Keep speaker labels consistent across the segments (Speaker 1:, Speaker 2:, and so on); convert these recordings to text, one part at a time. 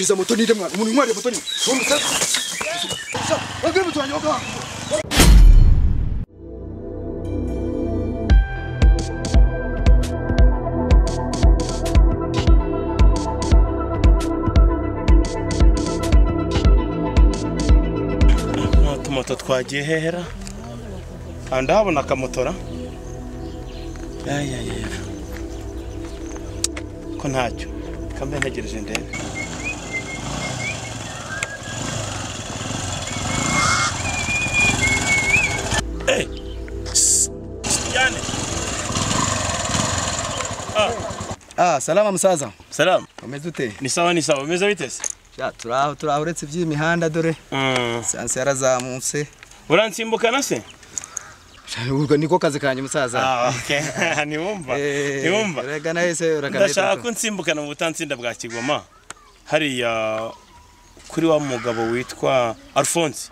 Speaker 1: kunyakiriza moto ninde mwana umuntu unywariye moto ni uwo musaza wabwire moto wanjye wagaha
Speaker 2: utumoto twagiye hehera. Aha ndahabona akamotora ko ntacyo. Kambe ntegereje ndebe.
Speaker 1: Ah salama musaza.
Speaker 2: Salamu
Speaker 1: umeze ute?
Speaker 2: Ni sawa ni sawa. Umeze bite se
Speaker 1: ya turaho turaho uretse iby'imihanda dore.
Speaker 2: Mm.
Speaker 1: sansi yarazamutse.
Speaker 2: Uransimbukana se?
Speaker 1: Ubwo niko kazi kanjye musaza.
Speaker 2: Ah, okay. niwumva
Speaker 1: Eh,
Speaker 2: niwumva
Speaker 1: urega nahise uraganira
Speaker 2: ndashaka ko nsimbukana mu butansinda bwa kigoma. Hariya kuri wa mugabo witwa alphonse.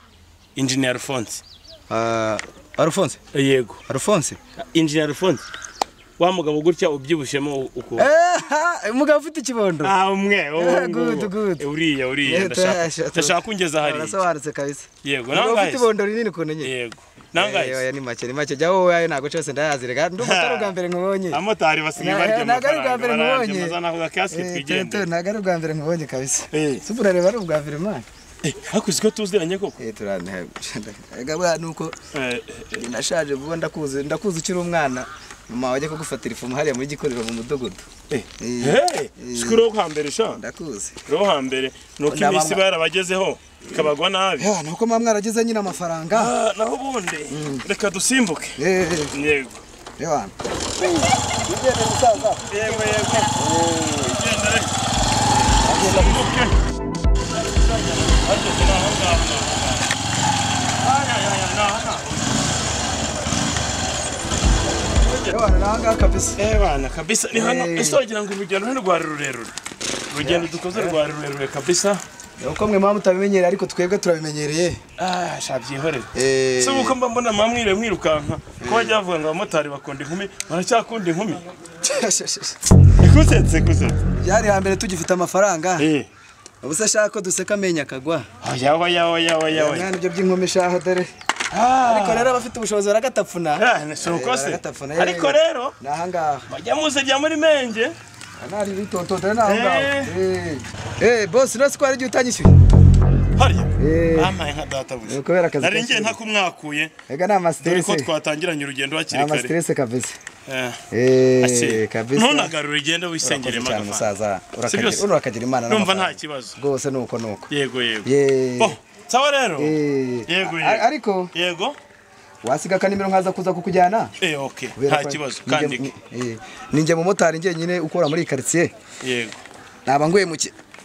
Speaker 2: Engineer alphonse.
Speaker 1: Ah, Alphonse?
Speaker 2: Yego.
Speaker 1: Alphonse?
Speaker 2: Engineer alphonse. Wa mugabo gutya ubyibushyemo uku
Speaker 1: eh umugabo ufite ikibondo.
Speaker 2: Ah umwe. Uwo
Speaker 1: Eh.
Speaker 2: Eh, uriya uriya.
Speaker 1: Eh,
Speaker 2: ndashaka
Speaker 1: turashaka-
Speaker 2: ndashaka kungeza hariya.
Speaker 1: arasobanutse kabisa.
Speaker 2: Yego
Speaker 1: umugabo ufite ibondo rinini ukuntu nyine
Speaker 2: yego.
Speaker 1: Eh,
Speaker 2: se?
Speaker 1: ni make ni make. Jya wowe ayo ntabwo cyose ndayazi reka ndumva atari ubwa mbere nkubonye.
Speaker 2: Abamotari basigaye barya
Speaker 1: ntabwo ari ubwa mbere nkubonye. Eh, ntabwo ari ubwa mbere nkubonye kabisa.
Speaker 2: Eh.
Speaker 1: si urareba ari ubwa mbere mwana
Speaker 2: Eh, ariko uzi ko tuziranye koko?
Speaker 1: Eh turane. Nuko
Speaker 2: Eh,
Speaker 1: nashaje vuba ndakuzi ndakuzi ukiri umwana. Mama wajya kugufatira ifumu hariya muri gikorero mu mudugudu.
Speaker 2: Eh,
Speaker 1: Eh,
Speaker 2: eh, si kuri wo hambere sha?
Speaker 1: Ndakuzi.
Speaker 2: Roho hambere. Nuko
Speaker 1: Ndabama-
Speaker 2: iminsi iba yarabagezeho ikabagwa nabi.
Speaker 1: Ya nuko mwa mwaragize nyine amafaranga.
Speaker 2: Ah, naho ubundi. Reka dusimbuke. Yego. Yego yego. Naho ngaho. Aya aya aya naho naho
Speaker 1: nanga kabisa
Speaker 2: eh bana kabisa ni hano
Speaker 1: Eh.
Speaker 2: ese wagira ngo urugendo ntirwari rurerure urugendo dukoze rwari rurerure kabisa
Speaker 1: uko mwe mwa mutabimenyereye ariko twebwe turabimenyereye
Speaker 2: ah sha
Speaker 1: eh
Speaker 2: si uko mba mbona mwamwire mwirukanka ko bajya bavuga ngo abamotari bakunda inkumi baracyakunda inkumi ikusetse kusetse
Speaker 1: byari hambere tugifite amafaranga
Speaker 2: eh
Speaker 1: ubu ashaka ko duseka amenya akagwa
Speaker 2: oya oya oya
Speaker 1: mwana ibyo by'inkumi shaho dore ariko rero abafite ubushobozi baragatapfuna
Speaker 2: Ah, si uko se?
Speaker 1: Baragatapfuna eh.
Speaker 2: ariko rero
Speaker 1: ni
Speaker 2: bajya muzirya muri menge.
Speaker 1: Nari bitoto dore ni ahangaha eh. Eh. Boss uretse ko hari igihe utanyishyuye
Speaker 2: harya
Speaker 1: eh.
Speaker 2: Bampaye nka data
Speaker 1: ni
Speaker 2: buze
Speaker 1: ukubera akazi
Speaker 2: nari ngiye ntakumwakuye
Speaker 1: ni
Speaker 2: dore ko twatangiranye urugendo
Speaker 1: ni
Speaker 2: hakiri kare.
Speaker 1: amasiterese
Speaker 2: Eh,
Speaker 1: eh kabisa.
Speaker 2: ntunagarure ugende Si byose?
Speaker 1: urakagira imana
Speaker 2: numva nta
Speaker 1: n'amafaranga.
Speaker 2: kibazo.
Speaker 1: Rwose nuko nuko.
Speaker 2: Yego yego.
Speaker 1: Ye
Speaker 2: Oh, sawa rero
Speaker 1: eh.
Speaker 2: Yego,
Speaker 1: ariko?
Speaker 2: Yego.
Speaker 1: Wasiga akanimero nkaza kuza kukujyana?
Speaker 2: Eh okay nta kibazo. kandike
Speaker 1: ni- eh, ninjye mumotari njyenyine ukora muri karitsiye
Speaker 2: yego.
Speaker 1: Naba nguye mu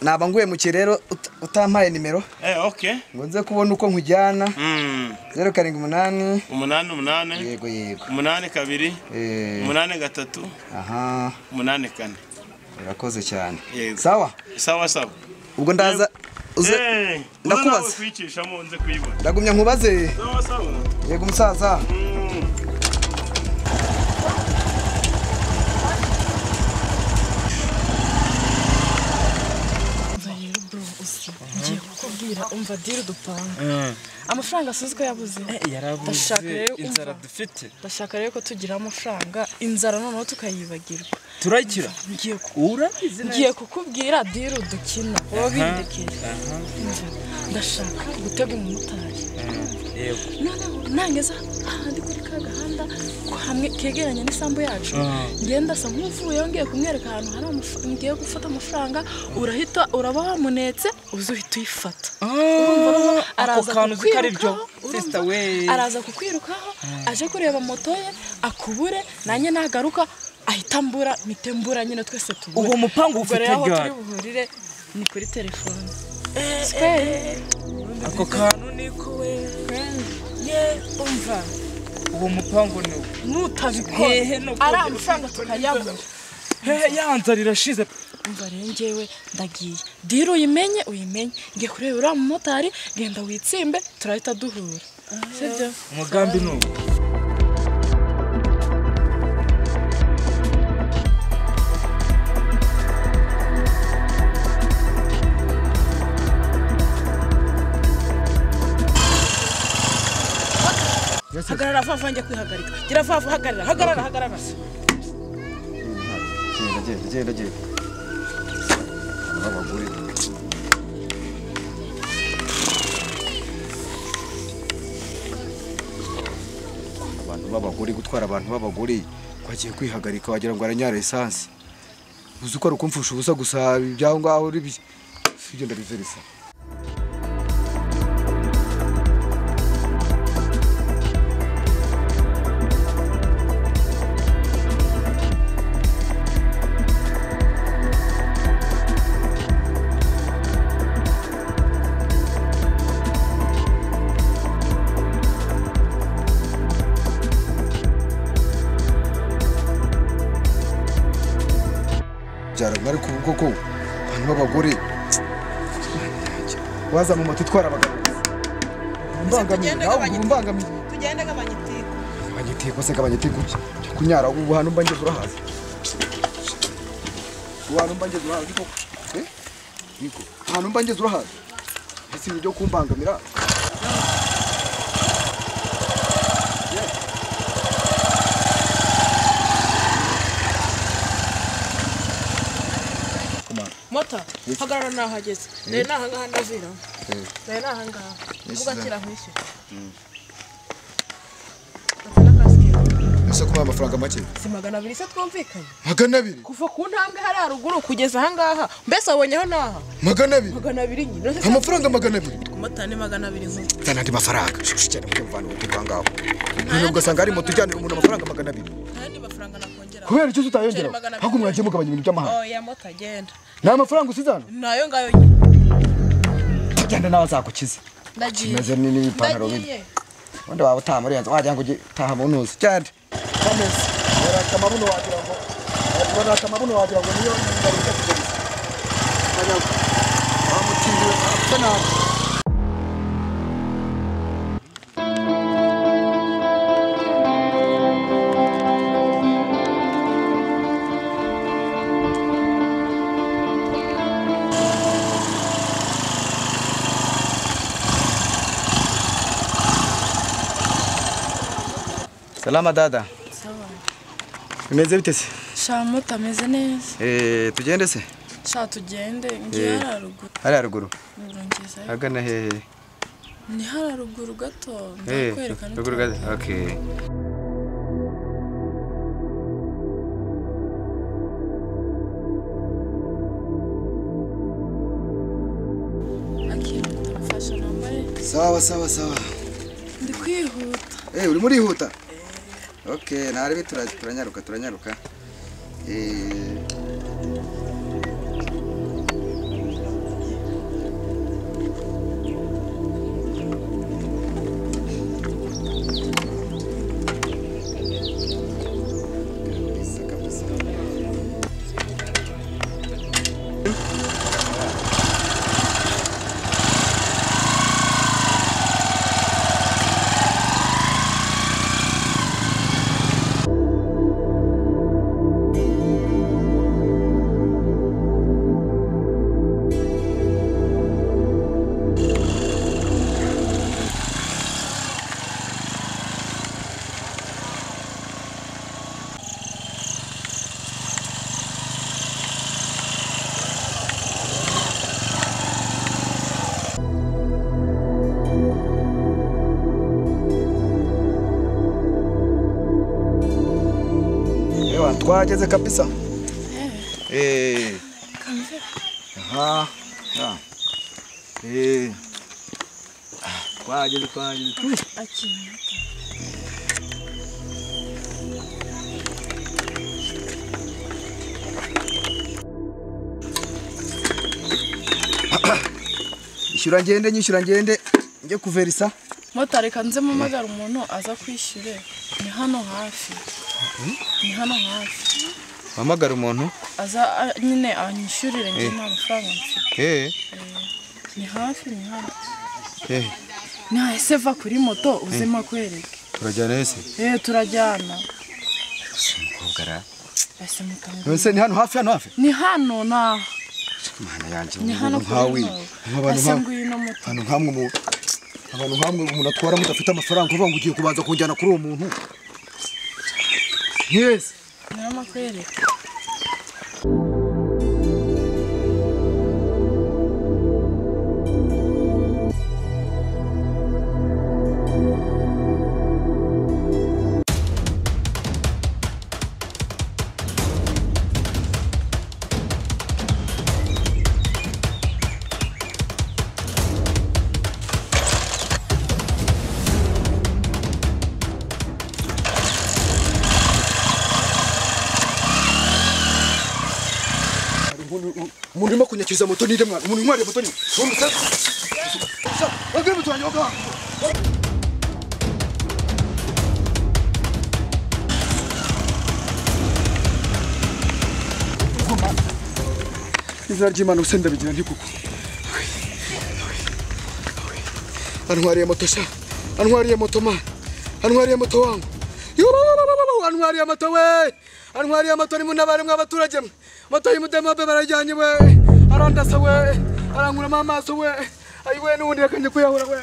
Speaker 1: naba nguye mu kirero ut- utampaye nimero.
Speaker 2: Eh okay
Speaker 1: ngo nze kubona uko nkujyana.
Speaker 2: Mm
Speaker 1: zeru karindwi umunani.
Speaker 2: Umunani umunani.
Speaker 1: Yego yego.
Speaker 2: Umunani kabiri.
Speaker 1: Eh,
Speaker 2: umunani gatatu.
Speaker 1: Aha.
Speaker 2: Umunani kane.
Speaker 1: Urakoze cyane. Sawa?
Speaker 2: Sawa sawa.
Speaker 1: Ubwo ndaza
Speaker 2: Eh,
Speaker 1: ndakubaza.
Speaker 2: nze kuyibona.
Speaker 1: Ndagumya nkubaze. Yego umusaza.
Speaker 3: Umva diri dupanga amafaranga sinzi ko yabuze? Ndashaka rero
Speaker 4: inzara dufite.
Speaker 3: Ndashaka rero ko tugira amafaranga inzara noneho tukayibagirwa.
Speaker 4: Turakira
Speaker 3: ngiye kukubwira diri dukina. Wowe bindekeye ndashaka gutega umumotari. Noneho nangeza ahandi kuri ka gahanda hamwe kegeranye n'isambu yacu. Ngenda asa nk'uvuyeho ngiye kumwereka ahantu hari ngiye gufata amafaranga urahita uraba wamunetse uzi uhita uyifata araza kukwirukaho, araza kukwirukaho aje kureba moto ye akubure nanjye nagaruka ahita mbura mpite mbura nyine twese tubure.
Speaker 4: Uwo mupangu ufite
Speaker 3: aho turi buhurire ni kuri telefone. Square.
Speaker 4: ako kantu niko we
Speaker 3: ye umva.
Speaker 4: Uwo mupangu ni we
Speaker 3: nutabikora ari amafaranga tukayabura
Speaker 4: hehe ya nzara irashize.
Speaker 3: Umva rero njyewe ndagiye. Diri uyimenye uyimenye. Ngiye kureba uriya mumotari genda witsimbe turahita duhura. Sibyo?
Speaker 4: Umugambi ni uwo.
Speaker 5: Vuba njye kwihagarika. Gira vuba hagarara hagarara hagarara.
Speaker 1: Genda genda genda genda abagore abantu b'abagore gutwara abantu b'abagore kwagiye kwihagarika wagira ngo aranyara esanse uzi ko ari ukumfusha ubusa gusa ibyaho ngaho uri bi sibyo ndabiverisa byara mwari ku koko abantu b'abagore. Waza mu moto itwara abagabo. Umbangamiye
Speaker 5: tugende
Speaker 1: nawe
Speaker 5: gabanya
Speaker 1: umbangamiye
Speaker 5: tugende gabanya itiko.
Speaker 1: Abanyiteko se kabanyiteko ki kunyara ubu hantu mba ngeze urahazi hantu mba ngeze urahazi koko eh niko? Ahantu mba ngeze urahazi ese ibyo kumbangamira
Speaker 5: hagarara nahageze rero ni ahangaha ndavira
Speaker 1: Eh.
Speaker 5: rero ni ahangaha uvuga
Speaker 1: sir.
Speaker 5: kira nkwishyura
Speaker 1: ese kuba amafaranga make
Speaker 5: si magana abiri se twumvikanye
Speaker 1: magana abiri
Speaker 5: kuva ku ntambwe hari haruguru kugeza ahangaha mbese wabonyeho n'aha
Speaker 1: magana abiri
Speaker 5: magana abiri nyine
Speaker 1: amafaranga magana abiri
Speaker 5: ku mota ni magana abiri nk'uko
Speaker 1: zana andi mafaranga cyane mujye muvana ubutu bwa ngaho none ugasanga hari moto ijyanira umuntu amafaranga magana abiri kubera icyo tutayongera ahubwo mwagiye mugabanya ibintu by'amahanga
Speaker 5: oya mota agenda
Speaker 1: ni amafaranga usizana
Speaker 5: na yo ngayo.
Speaker 1: Tugenda nawe azagukiza
Speaker 5: ndagiye
Speaker 1: kimeze ni- n'ipantaro bine ubundi waba yanzu wagira ngo utaha mu ntuzi cyane kameze urata amabuno wagira ngo urata amabuno wagira ngo niyo ngari ijya kugeza kanyago wamutindiwe apfa nabi salama dada.
Speaker 3: Sawa
Speaker 1: bimeze bite se
Speaker 3: sha moto ameze neza
Speaker 1: eh tugende se?
Speaker 3: Sha tugende ngiye
Speaker 1: Eh.
Speaker 3: hariya haruguru
Speaker 1: hariya ruguru.
Speaker 3: Ngezeyo
Speaker 1: agana hehe
Speaker 3: ni hariya haruguru gato
Speaker 1: Eh,
Speaker 3: ndakwereka
Speaker 1: ruguru gato okay.
Speaker 3: Akintu utamufasha nambaye
Speaker 1: sawa sawa sawa.
Speaker 3: Ndi kwihuta.
Speaker 1: Eh urimo urihuta oke okay, nari bitu turanyaruka turanyaruka eh Ewa twageze kabisa. Eh.
Speaker 3: Kamve
Speaker 1: aha. Ah. eh. Twageze twageze.
Speaker 3: Akintu
Speaker 1: ishyura ngende nyishyura ngende. Njye kuverisa.
Speaker 3: Moto reka nze mpamagara umuntu aza kwishyure. Ni hano hafi. Ni hano hafi
Speaker 1: hamagara umuntu?
Speaker 3: Aza a- nyine anyishyurire njye nta mafaranga mfite.
Speaker 1: Eh.
Speaker 3: Ni hafi ni hano
Speaker 1: eh.
Speaker 3: Ntahise va kuri moto uzima kwereke.
Speaker 1: Turajyana ese?
Speaker 3: Eh turajyana.
Speaker 1: Umukobwa ra
Speaker 3: ese mutanga
Speaker 1: none ni hano hafi hano hafi?
Speaker 3: Ni hano na.
Speaker 1: Mana yanjye
Speaker 3: ni hano kuri moto.
Speaker 1: Hano nkamwe mu abantu hamwe umuntu atwara mudafite amafaranga uvuga ngo ugiye kubanza kunjyana kuri uwo muntu. Yes.
Speaker 3: I'm not ready.
Speaker 1: Umuntu urimo kunyakiriza moto ninde mwana umuntu unywariye moto ni uwo musaza wabwire moto wanjye wakaha izina ry'imana gusa ndabigira nti kuko antwariye moto sha antwariye moto ma antwariye moto wangu antwariye moto we antwariye moto ni munabare mw'abaturage mwe moto y'umudemobe barajyanye we. Arandasa we. Arankuramo amaso we. Ayiwe n'ubundi yakanye kuyahura we